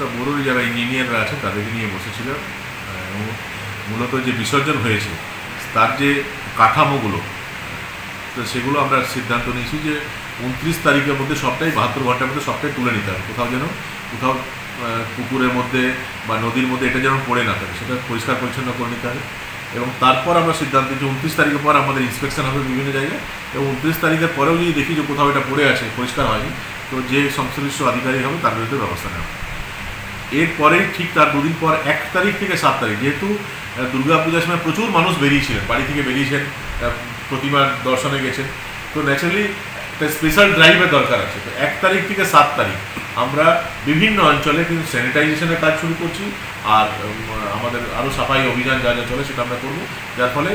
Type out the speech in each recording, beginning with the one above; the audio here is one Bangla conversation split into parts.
দশটা বড়োরই যারা ইঞ্জিনিয়াররা আছে, তাদেরকে নিয়ে বসেছিলাম। এবং মূলত যে বিসর্জন হয়েছে, তার যে কাঠামোগুলো, তো সেগুলো আমরা সিদ্ধান্ত নিয়েছি যে উনত্রিশ তারিখের মধ্যে সবটাই, বাহাত্তর ঘণ্টার মধ্যে সবটাই তুলে নিতে হবে। কোথাও যেন, কোথাও পুকুরের মধ্যে বা নদীর মধ্যে এটা যেন পড়ে না থাকে, সেটা পরিষ্কার পরিচ্ছন্ন করে নিতে হবে। এবং তারপর আমরা সিদ্ধান্ত যে উনত্রিশ তারিখের পর আমাদের ইন্সপেকশন হবে বিভিন্ন জায়গায়। এবং উনত্রিশ তারিখের পরেও যদি দেখি যে কোথাও এটা পড়ে আছে, পরিষ্কার হয়নি, তো যে সংশ্লিষ্ট আধিকারিক হবে, তার বিরুদ্ধে ব্যবস্থা নেওয়া হবে। এরপরেই ঠিক তার দুদিন পর এক তারিখ থেকে সাত তারিখ যেহেতু আহ, দুর্গাপূজার সময় প্রচুর মানুষ বেরিয়েছিলেন বাড়ি থেকে বেরিয়েছেন প্রতিমার দর্শনে গেছেন। তো ন্যাচারালি স্পেশাল ড্রাইভের দরকার আছে। তো এক তারিখ থেকে সাত তারিখ আমরা বিভিন্ন অঞ্চলে কিন্তু স্যানিটাইজেশনের কাজ শুরু করছি আর আমাদের আরও সাফাই অভিযান যা যা চলে সেটা আমরা করব। যার ফলে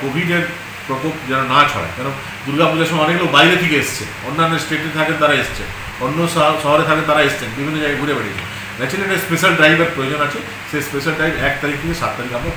কোভিডের প্রকোপ যেন না ছড়ায়। কেন দুর্গাপূজার সময় অনেক লোক বাইরে থেকে এসছে। অন্যান্য স্টেটে থাকেন তারা এসছে। অন্য শহরে থাকেন তারা এসছেন। বিভিন্ন জায়গায় ঘুরে বেরিয়েছে ন্যাচারালি একটা স্পেশাল ড্রাইভের প্রয়োজন আছে। সেই স্পেশাল ড্রাইভ এক তারিখ থেকে সাত তারিখ আমরা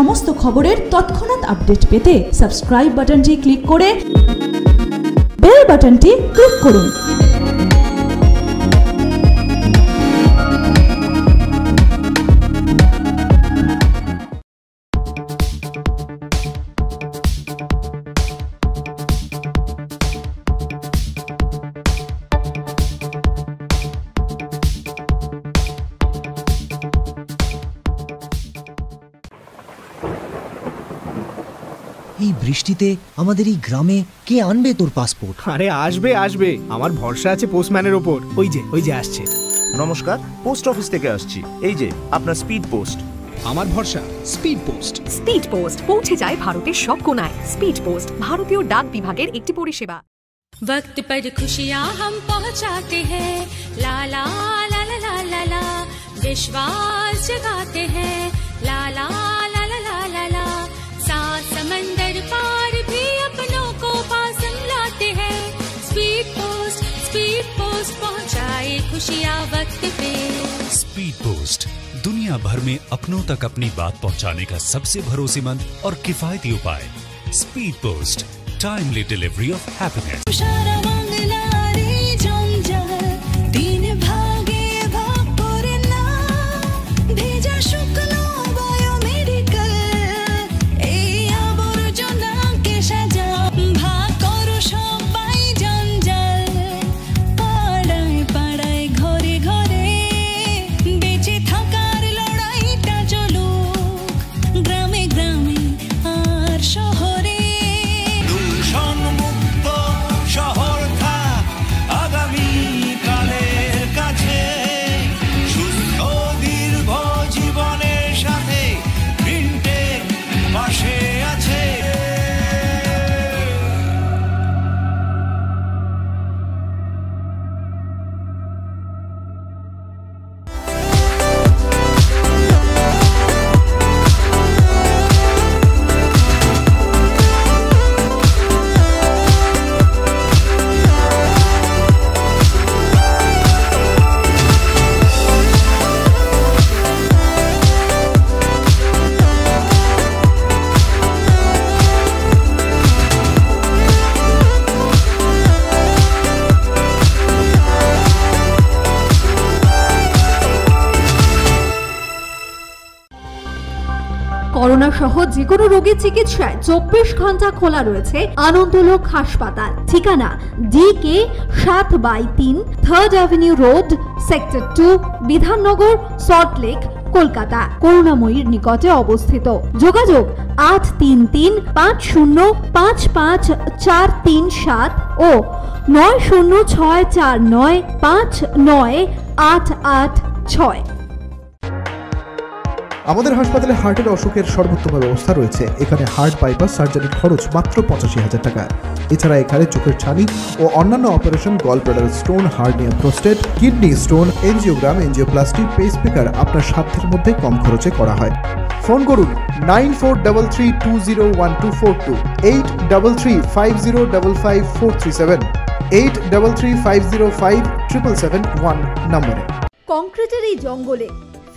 সমস্ত খবরের তৎক্ষণাৎ আপডেট পেতে সাবস্ক্রাইব বাটনটি ক্লিক করে বেল বাটনটি ক্লিক করুন। এই বৃষ্টিতে আমাদের এই গ্রামে কে আনবে তোর পাসপোর্ট আরে আসবে আসবে আমার ভরসা আছে পোস্টম্যানের ওপর ওই যে ওই যে আসছে নমস্কার পোস্ট অফিস থেকে আসছি এই যে আপনার স্পিড পোস্ট আমার ভরসা স্পিড পোস্ট স্পিড পোস্ট পৌঁছে যায় ভারতের সব কোনায় স্পিড পোস্ট ভারতীয় ডাক বিভাগের একটি পরিষেবা वक्त पर खुशियाँ हम पहुँचाते हैं ला ला ला ला ला ला ला विश्वास जगाते हैं ला ला ला ला खुशियाँ वक्त पे। स्पीड पोस्ट दुनिया भर में अपनों तक अपनी बात पहुँचाने का सबसे भरोसेमंद और किफायती उपाय। Speed post timely delivery of happiness corona সহ যে কোনো রোগীর চিকিৎসায় চব্বিশ ঘণ্টা খোলা রয়েছে আনন্দলোক হাসপাতাল। ঠিকানা ডি কে সাত বাই তিন third avenue road sector two Bidhannagar Salt Lake Kolkata, করুণাময়ীর নিকটে অবস্থিত। যোগাযোগ আট তিন তিন পাঁচ শূন্য পাঁচ পাঁচ চার তিন সাত ও নয় শূন্য ছয় চার নয় পাঁচ নয় আট আট ছয়। আমাদের হাসপাতালে হার্টের অসুখের সর্বোত্তম ব্যবস্থা রয়েছে এখানে হার্ট বাইপাস সার্জারির খরচ মাত্র পঁচাশি হাজার টাকা এছাড়া এখানে চোখের ছানি ও অন্যান্য operation gall bladder stone hernia prostate kidney stone angiogram angioplasty pacemaker আপনার সাধ্যের মধ্যে কম খরচে করা হয় ফোন করুন nine four double three two zero one two four two eight double three five zero double five four three seven eight double three five zero five triple seven one নম্বরে কংক্রিটের এই জঙ্গলে